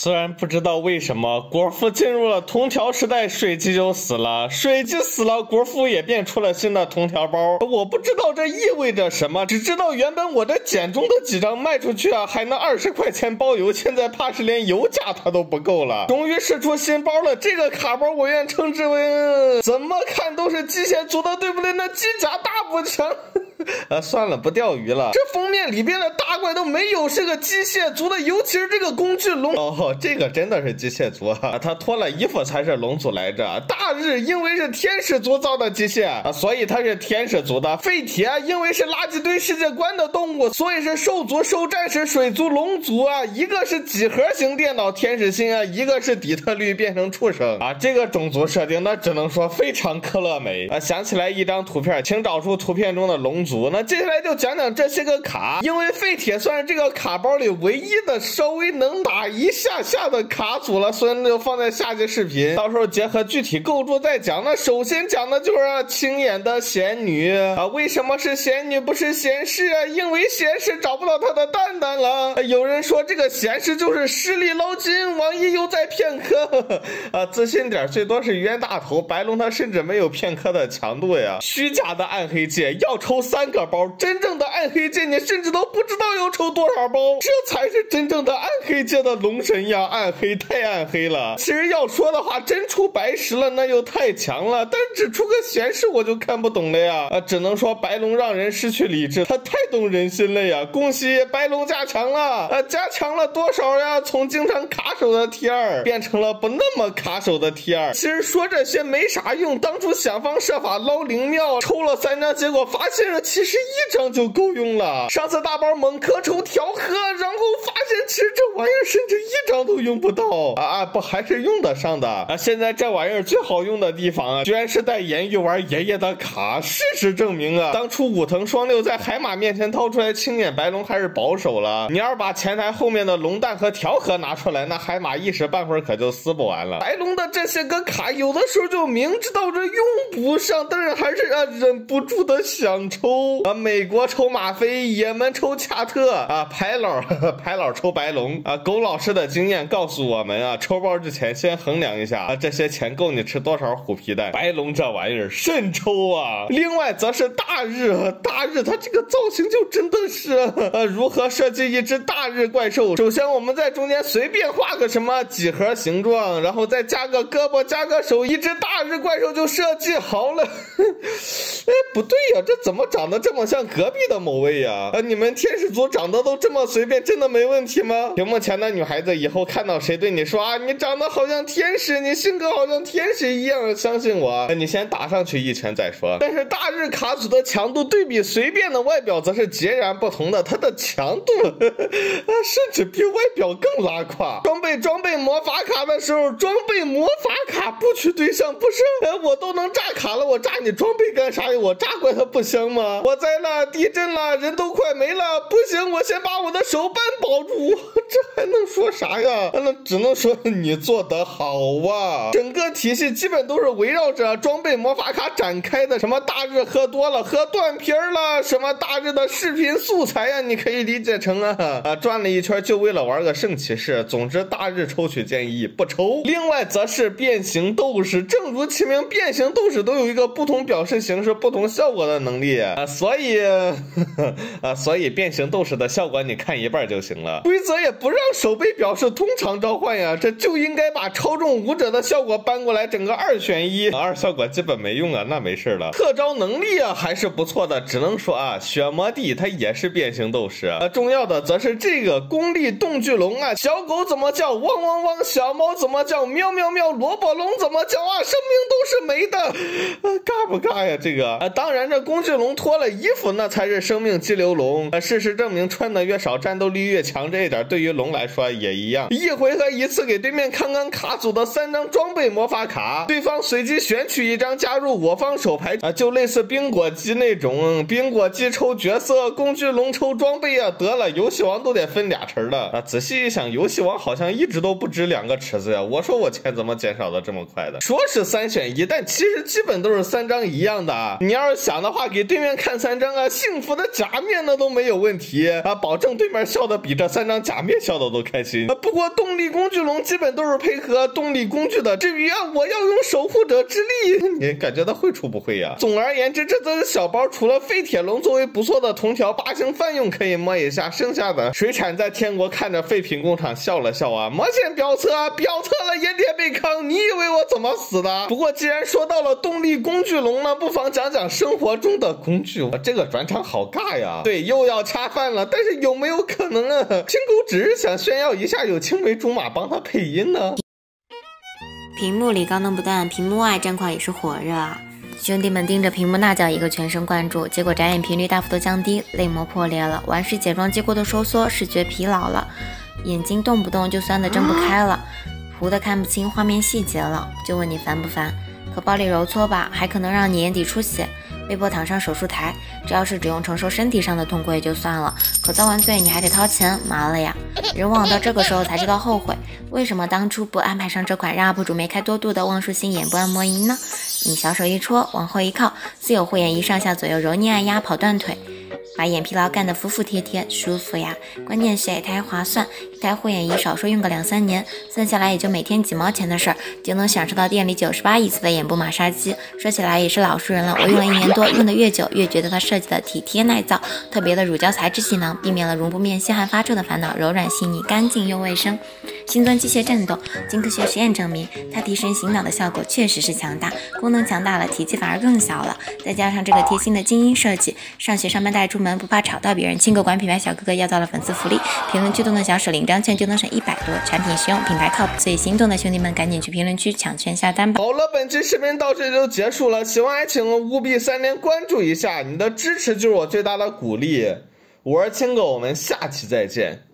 虽然不知道为什么国服进入了铜条时代，水鸡就死了，水鸡死了，国服也变出了新的铜条包。我不知道这意味着什么，只知道原本我这简中的几张卖出去啊，还能二十块钱包邮，现在怕是连邮价它都不够了。终于试出新包了，这个卡包我愿称之为，怎么看都是机械组的，对不对？那机甲大补强。呃，算了，不钓鱼了。这封面里边的大怪都没有是个机械族的，尤其是这个工具龙。哦，这个真的是机械族啊，他脱了衣服才是龙族来着。大日因为是天使族造的机械啊，所以他是天使族的。废铁因为是垃圾堆世界观的动物，所以是兽族、兽战士、水族、龙族啊。一个是几何型电脑天使星啊，一个是底特律变成畜生啊。这个种族设定那只能说非常克乐美啊。想起来一张图片，请找出图片中的龙族。那接下来就讲讲这些个卡，因为废铁算是这个卡包里唯一的稍微能打一下下的卡组了，所以那就放在下期视频，到时候结合具体构筑再讲。那首先讲的就是青眼的仙女啊，为什么是仙女不是仙士啊？因为仙士找不到他的蛋蛋了。有人说这个仙士就是实力捞金，网易又在骗科 啊，自信点，最多是冤大头。白龙他甚至没有片刻的强度呀，虚假的暗黑界要抽三。三个包，真正的暗黑界你甚至都不知道要抽多少包，这才是真正的暗黑界的龙神呀！暗黑太暗黑了。其实要说的话，真出白石了，那就太强了。但只出个显示，我就看不懂了呀！啊，只能说白龙让人失去理智，他太懂人心了呀！恭喜白龙加强了，啊，加强了多少呀？从经常卡手的 T 二变成了不那么卡手的 T 二。其实说这些没啥用，当初想方设法捞灵庙，抽了三张，结果发现了。其实一张就够用了。上次大包猛磕抽调和，然后发玩意儿甚至一张都用不到啊啊！不，还是用得上的啊！现在这玩意儿最好用的地方啊，居然是带盐鱼丸爷爷的卡。事实证明啊，当初武藤双六在海马面前掏出来青眼白龙还是保守了。你要是把前台后面的龙蛋和调和拿出来，那海马一时半会儿可就撕不完了。白龙的这些个卡，有的时候就明知道这用不上，但是还是啊忍不住的想抽。啊，美国抽吗啡，也门抽恰特啊，牌老 牌老抽白龙啊。狗老师的经验告诉我们啊，抽包之前先衡量一下啊，这些钱够你吃多少虎皮蛋？白龙这玩意儿慎抽啊。另外则是大日，大日它这个造型就真的是呃，如何设计一只大日怪兽？首先我们在中间随便画个什么几何形状，然后再加个胳膊，加个手，一只大日怪兽就设计好了。哎，不对呀，这怎么长得？这么像隔壁的某位呀？啊，你们天使族长得都这么随便，真的没问题吗？屏前的女孩子，以后看到谁对你说啊，你长得好像天使，你性格好像天使一样，相信我，你先打上去一拳再说。但是大日卡组的强度对比随便的外表则是截然不同的，它的强度呵呵，甚至比外表更拉胯。装备装备魔法卡的时候，装备魔法卡不取对象，不是？哎，我都能炸卡了，我炸你装备干啥呀？我炸怪它不香吗？火灾了，地震了，人都快没了，不行，我先把我的手办保住。这 还能说啥呀？那只能说你做得好啊！整个体系基本都是围绕着装备魔法卡展开的。什么大日喝多了，喝断片了，什么大日的视频素材呀？你可以理解成啊啊，转了一圈就为了玩个圣骑士。总之，大日抽取建议不抽。另外，则是变形斗士，正如其名，变形斗士都有一个不同表示形式、不同效果的能力啊。所以，啊，所以变形斗士的效果你看一半就行了。规则也不是让守备表示通常召唤呀，这就应该把超重武者的效果搬过来，整个二选一。二效果基本没用啊，那没事了。特招能力啊还是不错的，只能说啊，血魔帝他也是变形斗士啊。重要的则是这个功力动巨龙啊，小狗怎么叫汪汪汪，小猫怎么叫喵喵喵，萝卜龙怎么叫啊，生命都是没的，啊，尬不尬呀？这个啊，当然这工具龙脱了。衣服那才是生命激流龙。事实证明，穿的越少，战斗力越强。这一点对于龙来说也一样。一回合一次给对面看看卡组的三张装备魔法卡，对方随机选取一张加入我方手牌啊，就类似冰果机那种。冰果机抽角色，工具龙抽装备啊。得了，游戏王都得分俩池的啊。仔细一想，游戏王好像一直都不止两个池子呀。我说我钱怎么减少的这么快的？说是三选一，但其实基本都是三张一样的。你要是想的话，给对面。看三张啊，幸福的假面那都没有问题啊，保证对面笑的比这三张假面笑的都开心。不过动力工具龙基本都是配合动力工具的，至于啊，我要用守护者之力，你感觉他会出不会呀？总而言之，这则小包除了废铁龙作为不错的铜条八星泛用可以摸一下，剩下的水产在天国看着废品工厂笑了笑啊，魔仙飙车飙车了也得被坑，你以为我怎么死的？不过既然说到了动力工具龙呢，不妨讲讲生活中的工具。这个转场好尬呀！对，又要恰饭了，但是有没有可能啊？青狗只是想炫耀一下有青梅竹马帮他配音呢？屏幕里高能不断，屏幕外战况也是火热啊！兄弟们盯着屏幕那叫一个全神贯注，结果眨眼频率大幅度降低，泪膜破裂了，完事睫状肌过度收缩，视觉疲劳了，眼睛动不动就酸的睁不开了，糊的看不清画面细节了，就问你烦不烦？可暴力揉搓吧，还可能让你眼底出血。被迫躺上手术台，这要是只用承受身体上的痛苦也就算了，可遭完罪你还得掏钱，麻了呀！人往往到这个时候才知道后悔，为什么当初不安排上这款让 UP 主没开多度的望舒星眼部按摩仪呢？你小手一戳，往后一靠，自有护眼仪上下左右揉捏按压，跑断腿。把眼疲劳干得服服帖帖，舒服呀！关键是它还划算，一台护眼仪少说用个两三年，算下来也就每天几毛钱的事儿，就能享受到店里九十八亿次的眼部马杀鸡。说起来也是老熟人了，我用了一年多，用的越久越觉得它设计的体贴耐造，特别的乳胶材质细囊，避免了绒布面吸汗发皱的烦恼，柔软细腻，干净又卫生。新钻机械震动，经科学实验证明，它提神醒脑的效果确实是强大，功能强大了，体积反而更小了。再加上这个贴心的精英设计，上学上班带出门不怕吵到别人。亲购馆品牌小哥哥要到了粉丝福利，评论区动动小手领张券就能省一百多，产品实用，品牌靠谱，所以心动的兄弟们赶紧去评论区抢券下单吧。好了，本期视频到这里就结束了，喜欢还请务必三连关注一下，你的支持就是我最大的鼓励。我是青哥，我们下期再见。